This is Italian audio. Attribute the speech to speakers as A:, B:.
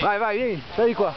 A: Vai, vai, vieni, stai di qua.